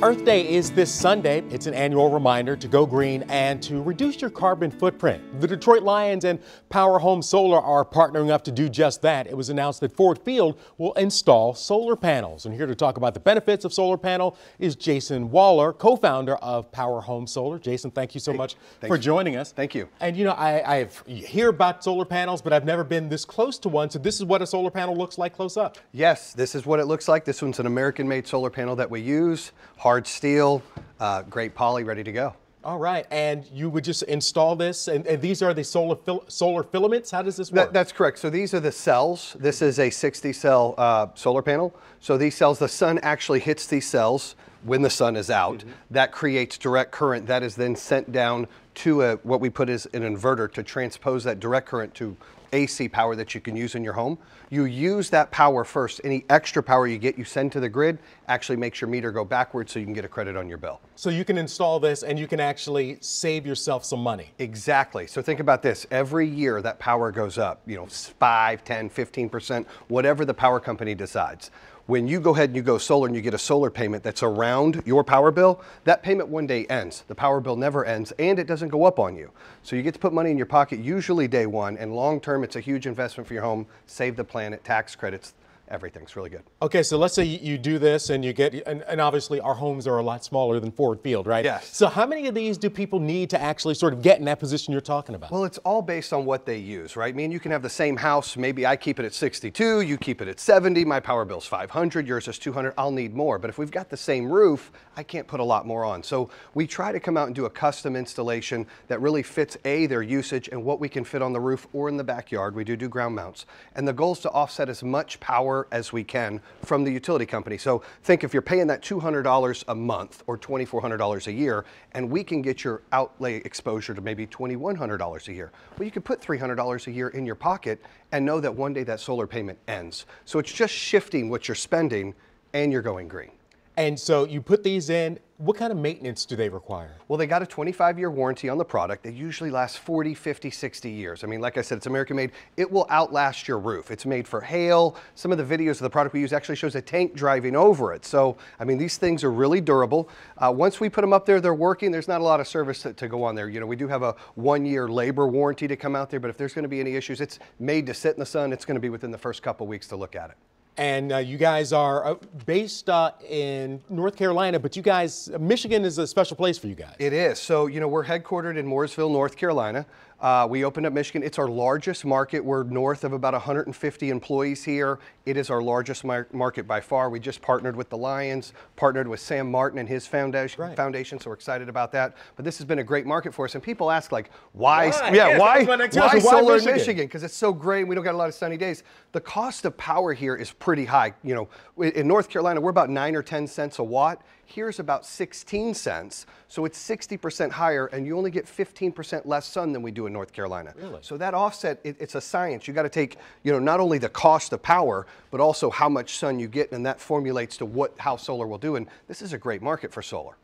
Earth Day is this Sunday. It's an annual reminder to go green and to reduce your carbon footprint. The Detroit Lions and Power Home Solar are partnering up to do just that. It was announced that Ford Field will install solar panels. And here to talk about the benefits of solar panel is Jayson Waller, co-founder of Power Home Solar. Jayson, thank you so hey, much for joining us. Thank you. And you know, I, I've hear about solar panels, but I've never been this close to one. So this is what a solar panel looks like close up. Yes, this is what it looks like. This one's an American-made solar panel that we use hard steel, uh, great poly, ready to go. All right, and you would just install this, and, and these are the solar fil solar filaments. How does this work? That, that's correct. So these are the cells. This is a 60 cell uh, solar panel. So these cells, the sun actually hits these cells when the sun is out. Mm -hmm. That creates direct current. That is then sent down to a, what we put is an inverter to transpose that direct current to AC power that you can use in your home. You use that power first. Any extra power you get, you send to the grid, actually makes your meter go backwards so you can get a credit on your bill. So you can install this and you can actually save yourself some money. Exactly. So think about this. Every year that power goes up, you know, 5, 10, 15%, whatever the power company decides when you go ahead and you go solar and you get a solar payment that's around your power bill, that payment one day ends. The power bill never ends and it doesn't go up on you. So you get to put money in your pocket usually day one and long term it's a huge investment for your home, save the planet, tax credits, everything's really good. Okay, so let's say you do this and you get, and, and, obviously our homes are a lot smaller than Ford Field, right? Yes. So how many of these do people need to actually sort of get in that position you're talking about? Well, it's all based on what they use, right? I mean, you can have the same house. Maybe I keep it at 62, you keep it at 70, my power bill's 500, yours is 200, I'll need more. But if we've got the same roof, I can't put a lot more on. So we try to come out and do a custom installation that really fits A, their usage and what we can fit on the roof or in the backyard. We do do ground mounts. And the goal is to offset as much power as we can from the utility company. So think if you're paying that $200 a month or $2,400 a year, and we can get your outlay exposure to maybe $2,100 a year. Well, you can put $300 a year in your pocket and know that one day that solar payment ends. So it's just shifting what you're spending and you're going green. And so you put these in, what kind of maintenance do they require? Well, they got a 25 year warranty on the product. They usually last 40, 50, 60 years. I mean, like I said, it's American made. It will outlast your roof. It's made for hail. Some of the videos of the product we use actually shows a tank driving over it. So, I mean, these things are really durable. Uh, once we put them up there, they're working. There's not a lot of service to, to go on there. You know, we do have a one year labor warranty to come out there, but if there's going to be any issues, it's made to sit in the sun. It's going to be within the first couple weeks to look at it. And uh, you guys are uh, based uh, in North Carolina, but you guys, Michigan is a special place for you guys. It is. So, you know, we're headquartered in Mooresville, North Carolina. Uh, we opened up Michigan. It's our largest market. We're north of about 150 employees here. It is our largest mar market by far. We just partnered with the Lions, partnered with Sam Martin and his foundation, right. foundation, so we're excited about that. But this has been a great market for us. And people ask, like, why? why? Yeah, yes, why, why, why solar in Michigan? Because it's so great and we don't got a lot of sunny days. The cost of power here is pretty high. You know, in North Carolina, we're about 9 or 10 cents a watt. Here's about 16 cents. So it's 60% higher, and you only get 15% less sun than we do in North Carolina. Really? So that offset, it, it's a science. You got to take, you know, not only the cost of power, but also how much sun you get, and that formulates to what how solar will do. And this is a great market for solar.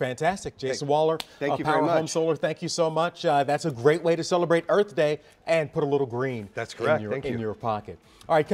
Fantastic. Jayson thank, Waller, thank you Power very much. Home Solar, thank you so much. Uh, that's a great way to celebrate Earth Day and put a little green that's correct. in your, thank in you. your pocket. All right,